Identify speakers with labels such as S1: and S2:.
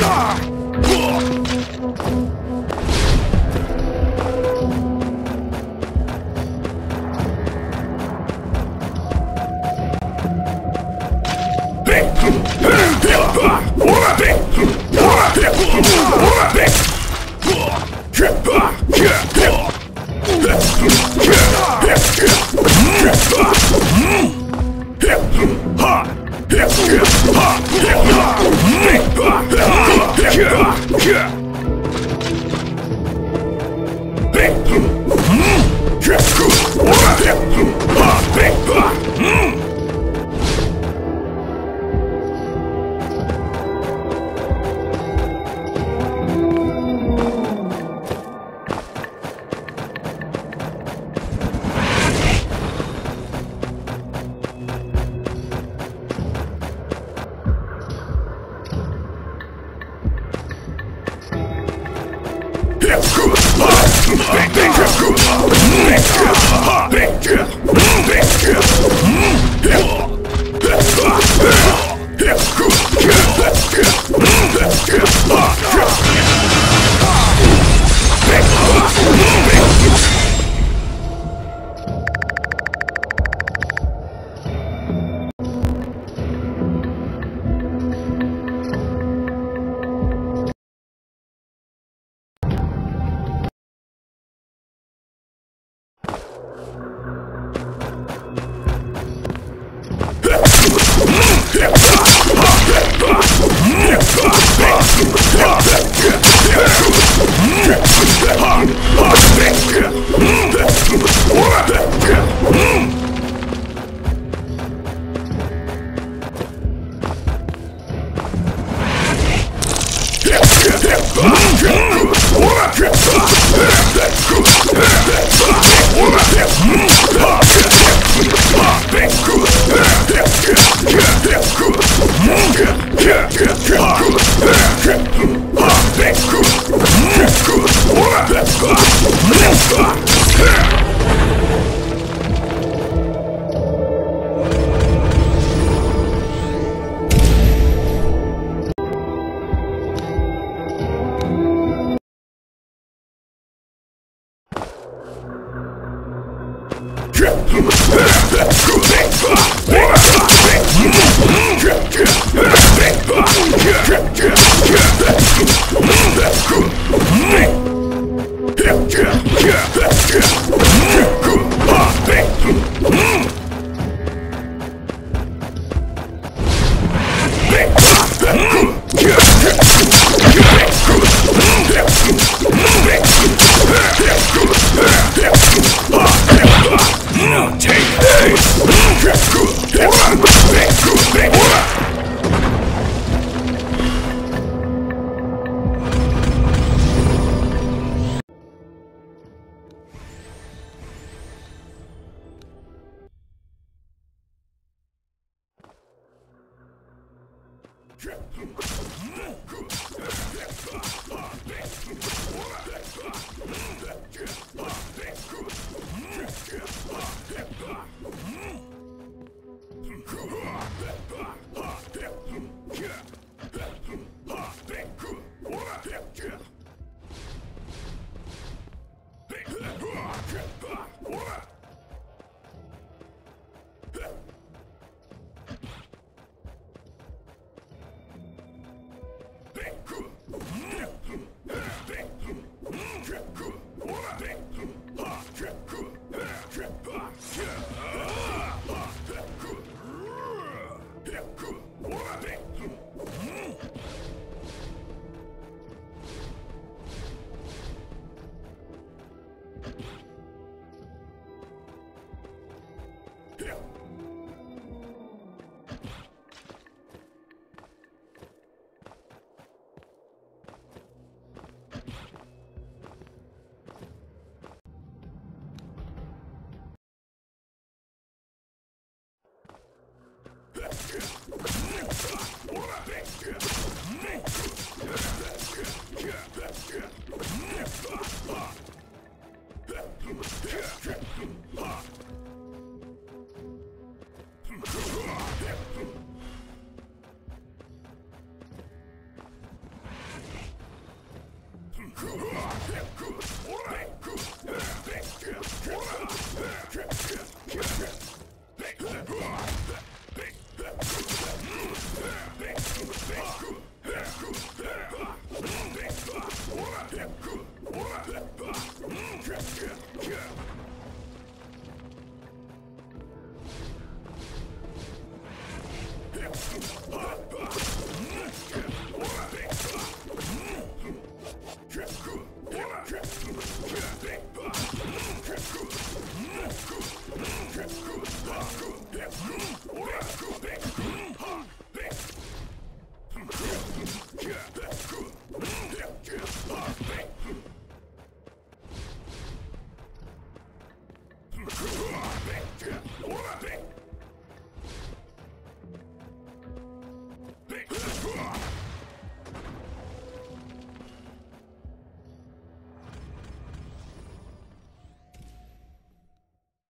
S1: Ah! Let's go! Punk! Let's go! Trip! Cool. Ah!